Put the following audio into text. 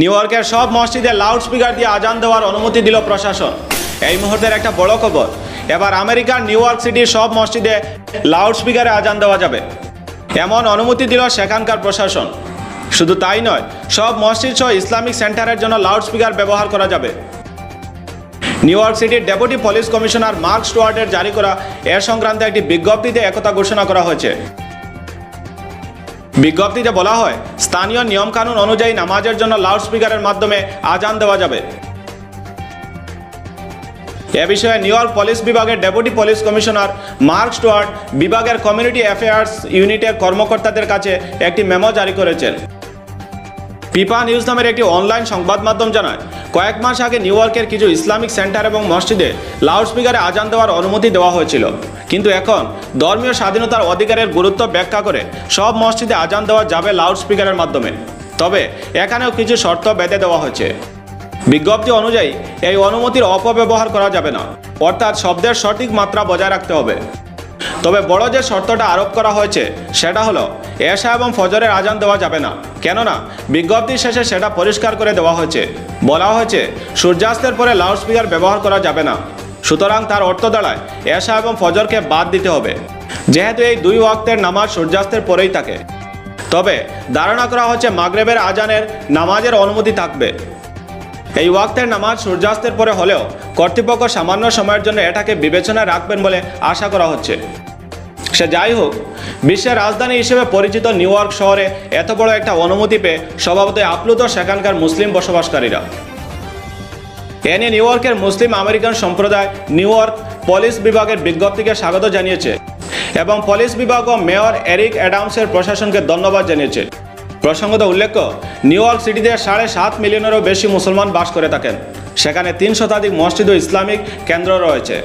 New ইয়র্কের সব মসজিদে লাউড স্পিকার দিয়ে আজান দেওয়ার অনুমতি দিল প্রশাসন। এই মুহূর্তের একটা বড় খবর, এবার আমেরিকার নিউ ইয়র্ক সিটির সব মসজিদে লাউড স্পিকারে আজান দেওয়া যাবে। এমন অনুমতি দিল সেখানকার প্রশাসন। শুধু তাই নয়, সব মসজিদ সহ ইসলামিক সেন্টারের জন্য লাউড স্পিকার ব্যবহার করা যাবে। নিউ ইয়র্ক সিটির ডেপুটি পুলিশ কমিশনার মার্ক স্টুয়ার্টের জারি করা এ সংক্রান্ত একটি বিজ্ঞপ্তিতে একতা ঘোষণা করা হয়েছে। বিজ্ঞপ্তিতে বলা হয়, স্থানীয় নিয়মকানুন অনুযায়ী নামাজের জন্য লাউড স্পিকারের মাধ্যমে আজান দেওয়া যাবে। এ বিষয়ে নিউ ইয়র্ক পুলিশ বিভাগের deputy police commissioner Mark Stewart বিভাগের কমিউনিটি অ্যাফেয়ার্স ইউনিটের কর্মকর্তাদের কাছে একটি মেমো জারি করেছেন। পিপা নিউজ নামের একটি অনলাইন সংবাদ মাধ্যম জানায়, কয়েক মাস আগে নিউ ইয়র্কের কিছু ইসলামিক সেন্টার এবং মসজিদে লাউড স্পিকারে আজান দেওয়ার অনুমতি দেওয়া হয়েছিল। কিন্তু এখন ধর্মীয় স্বাধীনতার অধিকারের গুরুত্ব ব্যাখ্যা করে সব মসজিদে আজান দেওয়া যাবে লাউড স্পিকারের মাধ্যমে। তবে এখানেও কিছু শর্ত বেঁধে দেওয়া হয়েছে। বিজ্ঞপ্তি অনুযায়ী এই অনুমতির অপব্যবহার করা যাবে না। অর্থাৎ শব্দের সঠিক মাত্রা বজায় রাখতে হবে। তবে বড় যে শর্তটা আরোপ করা হয়েছে, সেটা হলো, এশা এবং ফজরের আজান দেওয়া যাবে না। কেননা বিজ্ঞপ্তির শেষে সেটা পরিষ্কার করে দেওয়া হয়েছে। বলা হয়েছে, সূর্যাস্তের পরে লাউডস্পিকার ব্যবহার করা যাবে না। সুতরাং তার অর্থ দাঁড়ায়, এশা এবং ফজরকে বাদ দিতে হবে। যেহেতু এই দুই ওয়াক্তের নামাজ সূর্যাস্তের পরেই থাকে। তবে, ধারণা করা হচ্ছে মাগরেবের আজানের নামাজের অনুমতি থাকবে। এই ওয়াক্তের নামাজ সূর্যাস্তের পরে হলেও কর্তৃপক্ষ সামান্য সময়ের জন্য এটাকে বিবেচনায় রাখবেন বলে আশা করা হচ্ছে। সে যাই হোক, বিশ্বের রাজধানী হিসেবে পরিচিত নিউ ইয়র্ক শহরে এত বড় একটা অনুমতি পেয়ে স্বভাবতই আপ্লুত সেখানকার মুসলিম বসবাসকারীরা। এ নিয়ে নিউ ইয়র্কের মুসলিম আমেরিকান সম্প্রদায় নিউ ইয়র্ক পুলিশ বিভাগের বিজ্ঞপ্তিকে স্বাগত জানিয়েছে এবং পুলিশ বিভাগ ও মেয়র এরিক অ্যাডামসের প্রশাসনকে ধন্যবাদ জানিয়েছে। প্রসঙ্গত উল্লেখ্য, নিউ ইয়র্ক সিটিতে সাড়ে সাত মিলিয়নেরও বেশি মুসলমান বাস করে থাকেন। সেখানে তিন শতাধিক মসজিদ ও ইসলামিক কেন্দ্র রয়েছে।